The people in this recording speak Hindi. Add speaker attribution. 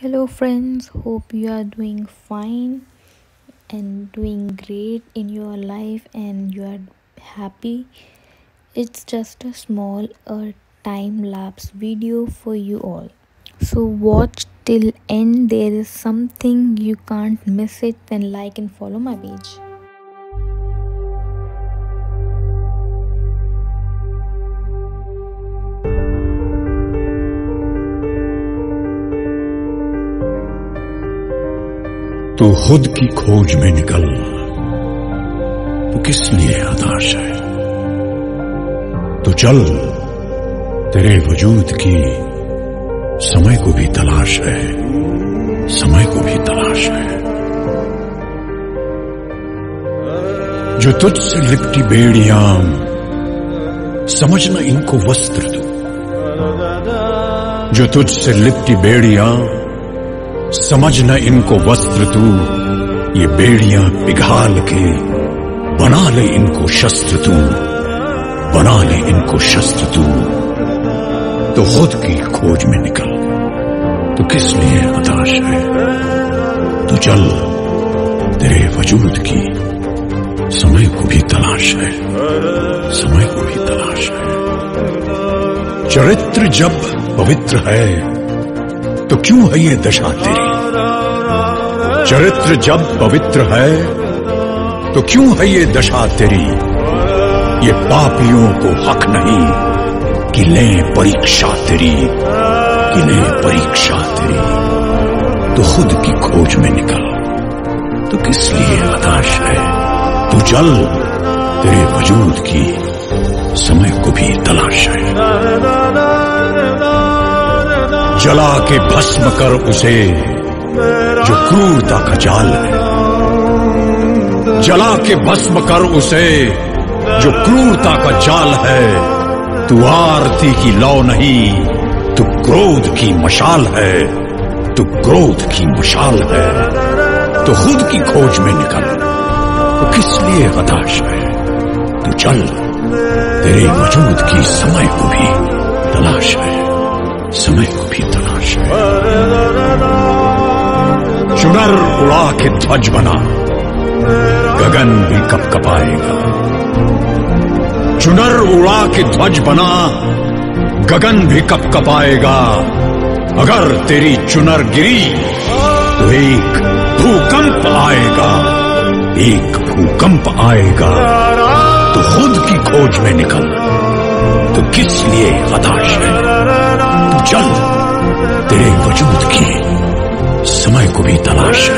Speaker 1: hello friends. Hope you are doing fine and doing great in your life and you are happy. It's just a small a time lapse video for you all. So watch till end. There is something you can't miss it. Then like and follow my page
Speaker 2: तो खुद की खोज में निकल। तो किस लिए हताश है तो चल, तेरे वजूद की समय को भी तलाश है। समय को भी तलाश है। जो तुझसे लिपटी बेड़ियाँ, समझना इनको वस्त्र दू। जो तुझसे लिपटी बेड़ियाँ समझ न इनको वस्त्र तू। ये बेड़ियाँ पिघाल के बना ले इनको शस्त्र तू। बना ले इनको शस्त्र तू। तो खुद की खोज में निकल। तो किस लिए हताश है? तो चल तेरे वजूद की। समय को भी तलाश है। समय को भी तलाश है। चरित्र जब पवित्र है तो क्यों है ये दशा तेरी? चरित्र जब पवित्र है तो क्यों है ये दशा तेरी? ये पापियों को हक नहीं कि ले परीक्षा तेरी, कि ले परीक्षा तेरी। तो खुद की खोज में निकल। तो किस लिए हताश है? तू चल तेरे वजूद की समय को भी तलाश जला के भस्म कर उसे, जो क्रूरता का जाल है। जला के भस्म कर उसे, जो क्रूरता का जाल है। तू आरती की लौ नहीं, तू क्रोध की मशाल है। तू क्रोध की मशाल है। तो खुद की खोज में निकल। तो किस लिए हताश है? तू चल, तेरे वजूद की समय उड़ा के ध्वज बना। गगन भी कप कपाएगा चुनर उड़ा के ध्वज बना, गगन भी कप कपाएगा अगर तेरी चुनर गिरी तो एक भूकंप आएगा। एक भूकंप आएगा। तो खुद की खोज में निकल। तो किस लिए हताश है? चल तेरे वजूद की। să mai copii talașe.